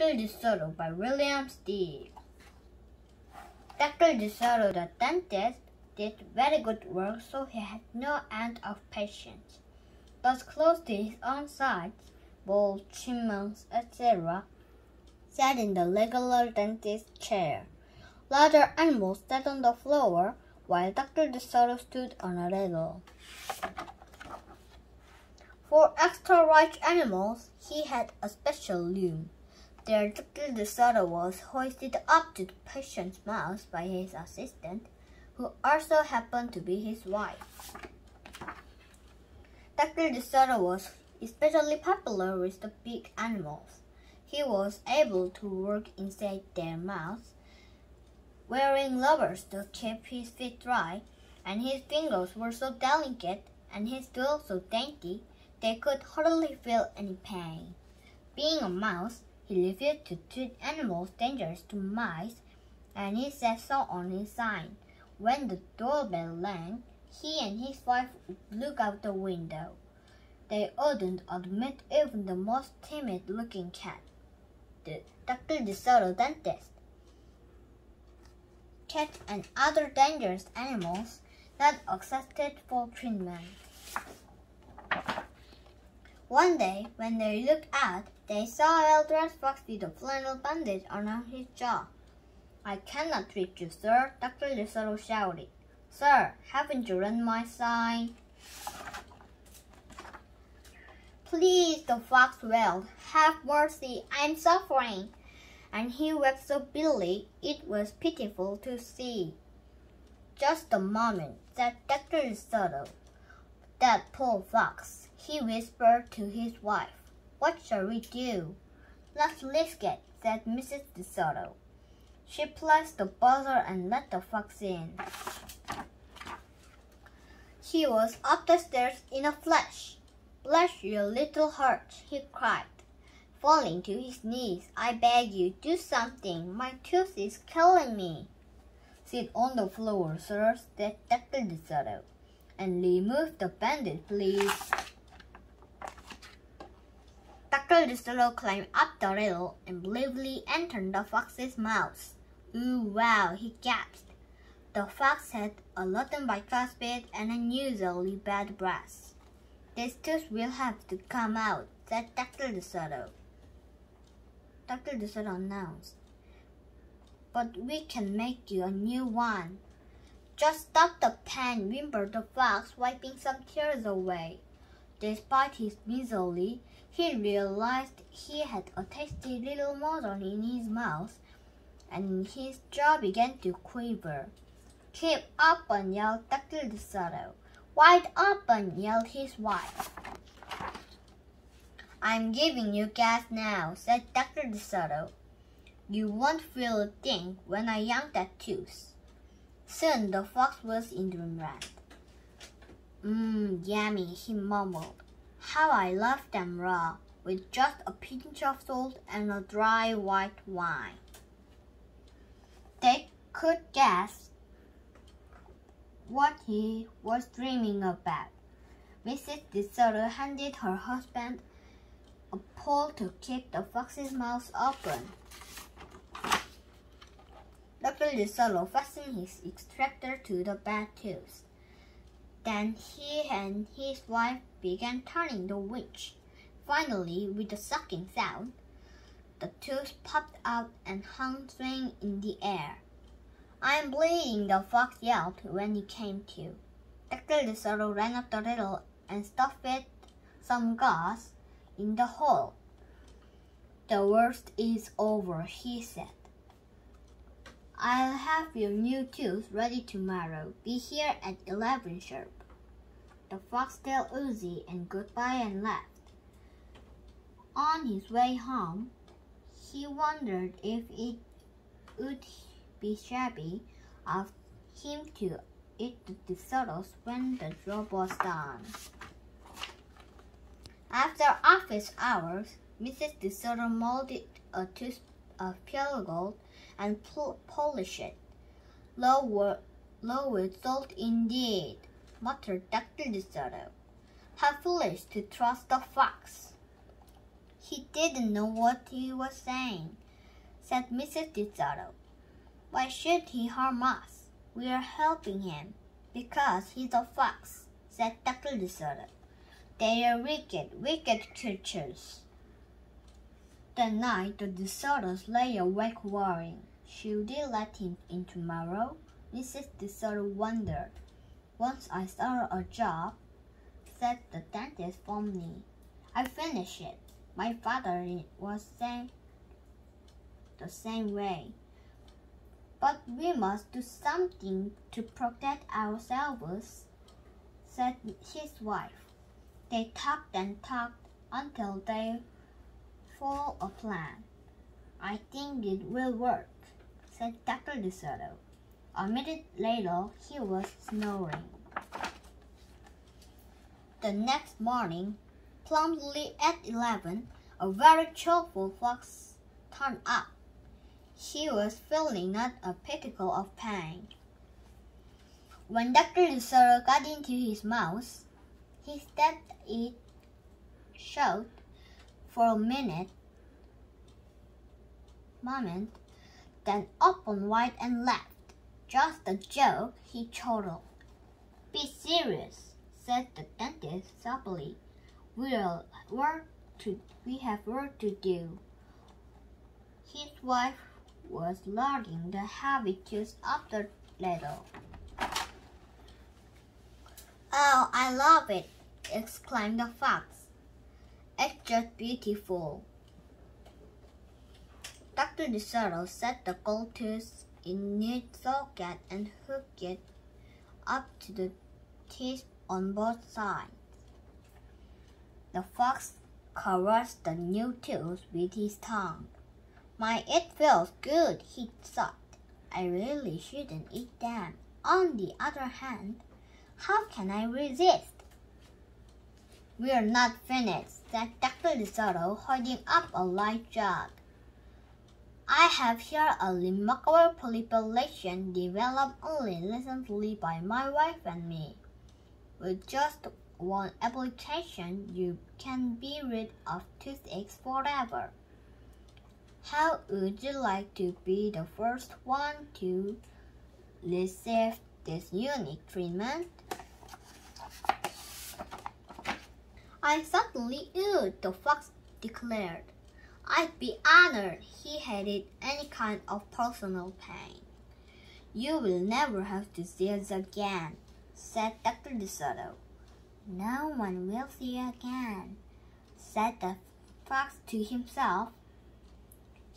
Dr. DeSoto by William Steig. Dr. DeSoto, the dentist, did very good work, so he had no end of patients. Thus, close to his own sides, bulls, chipmunks, etc., sat in the regular dentist chair. Larger animals sat on the floor, while Dr. DeSoto stood on a ladle. For extra large animals, he had a special loom. There, Dr. DeSoto was hoisted up to the patient's mouth by his assistant, who also happened to be his wife. Dr. DeSoto was especially popular with the big animals. He was able to work inside their mouths, wearing rubbers to keep his feet dry, and his fingers were so delicate and his tools so dainty they could hardly feel any pain. Being a mouse, he refused to treat animals dangerous to mice, and he said so on his sign. When the doorbell rang, he and his wife would look out the window. They wouldn't admit even the most timid-looking cat. The Dr. DeSoto dentist. Cats and other dangerous animals not accepted for treatment. One day, when they looked out, they saw a well-dressed fox with a flannel bandage around his jaw. I cannot treat you, sir, Dr. DeSoto shouted. Sir, haven't you read my sign? Please, the fox wailed. Have mercy, I'm suffering. And he wept so bitterly it was pitiful to see. Just a moment, said Dr. DeSoto. That poor fox he whispered to his wife. What shall we do? Let's risk it, said Mrs. DeSoto. She placed the buzzer and let the fox in. He was up the stairs in a flash. Bless your little heart, he cried, falling to his knees. I beg you, do something. My tooth is killing me. Sit on the floor, sir, said Dr. DeSoto, and remove the bandage, please. Dr. DeSoto climbed up the rail and bravely entered the fox's mouth. Ooh, wow, he gasped. The fox had a rotten bicuspid and unusually bad breath. This tooth will have to come out, said Dr. DeSoto. Dr. DeSoto announced. But we can make you a new one. Just stop the pen, whimpered the fox, wiping some tears away. Despite his misery, he realized he had a tasty little morsel in his mouth, and his jaw began to quiver. Keep open, yelled Dr. DeSoto. Wide open, yelled his wife. I'm giving you gas now, said Dr. DeSoto. You won't feel a thing when I yank that tooth. Soon the fox was in dreamland. Mmm, yummy, he mumbled. How I love them raw, with just a pinch of salt and a dry white wine. They could guess what he was dreaming about. Mrs. DeSoto handed her husband a pole to keep the fox's mouth open. Dr. DeSoto fastened his extractor to the bad tooth. Then he and his wife began turning the winch. Finally, with a sucking sound, the tooth popped out and hung swinging in the air. I'm bleeding, the fox yelled when he came to. Dr. DeSoto ran up the riddle and stuffed it some gas in the hole. The worst is over, he said. I'll have your new tooth ready tomorrow. Be here at 11 sharp. The fox tailed Uzi and goodbye and left. On his way home, he wondered if it would be shabby of him to eat the DeSotos when the job was done. After office hours, Mrs. DeSoto molded a tooth of pure gold and polish it. Low, low result indeed, muttered Dr. DeSoto. How foolish to trust the fox. He didn't know what he was saying, said Mrs. DeSoto. Why should he harm us? We are helping him. Because he's a fox, said Dr. DeSoto. They are wicked, wicked creatures. That night the DeSotos lay awake worrying. Should they let him in tomorrow? Mrs. DeSoto wondered. Once I started a job, said the dentist fondly. I finished it. My father was saying the same way. But we must do something to protect ourselves, said his wife. They talked and talked until they found a plan. I think it will work, said Dr. DeSoto. A minute later, he was snoring. The next morning, promptly at eleven, a very cheerful fox turned up. He was feeling not a particle of pain. When Dr. DeSoto got into his mouth, he stepped it shut for a minute, moment, then opened wide and left. Just a joke, he chortled. Be serious, said the dentist soberly. We'll work to, we have work to do. His wife was loading the heavy tools up the ladle. Oh, I love it, exclaimed the fox. It's just beautiful. Dr. DeSoto set the gold tooth in neat socket and hooked it up to the teeth on both sides. The fox caressed the new tooth with his tongue. My, it feels good, he thought. I really shouldn't eat them. On the other hand, how can I resist? We're not finished, said Dr. DeSoto, holding up a light jug. I have here a remarkable population developed only recently by my wife and me. With just one application, you can be rid of toothaches forever. How would you like to be the first one to receive this unique treatment? I certainly would, the fox declared. I'd be honored he hated any kind of personal pain. You will never have to see us again, said Dr. DeSoto. No one will see you again, said the fox to himself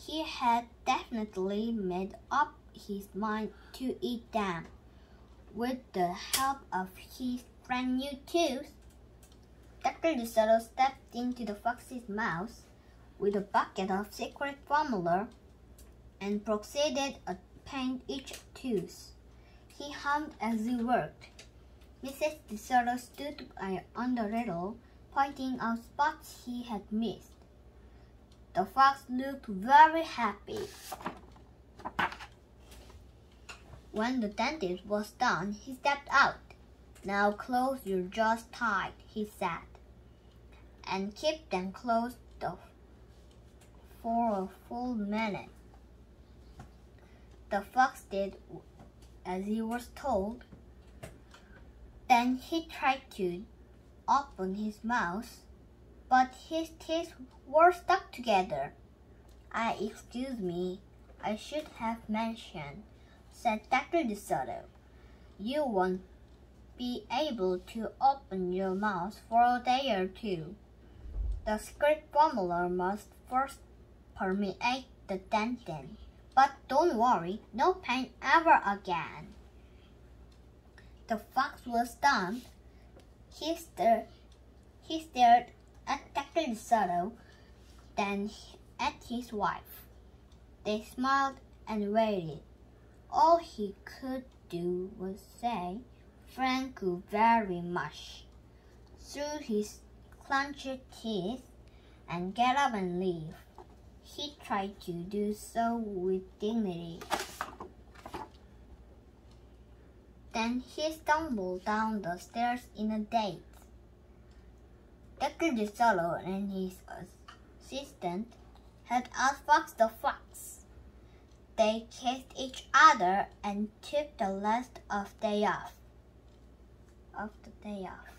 he had definitely made up his mind to eat them. With the help of his brand new tooth, Dr. DeSoto stepped into the fox's mouth with a bucket of secret formula and proceeded to paint each tooth. He hummed as he worked. Mrs. DeSoto stood by on the riddle, pointing out spots he had missed. The fox looked very happy. When the dentist was done, he stepped out. Now close your jaws tight, he said, and keep them closed for a full minute. The fox did as he was told. Then he tried to open his mouth but his teeth were stuck together. I excuse me, I should have mentioned, said Dr. DeSoto. You won't be able to open your mouth for a day or two. The script formula must first permeate the dentin. But don't worry, no pain ever again. The fox was stunned. He stared, he stared at Dr. DeSoto, then at his wife. They smiled and waited. All he could do was say, Thank you very much, through his clenched teeth, and get up and leave. He tried to do so with dignity. Then he stumbled down the stairs in a daze. Dr. DeSoto and his assistant had Fox the Fox. They kissed each other and took the last of day off. Of the day off.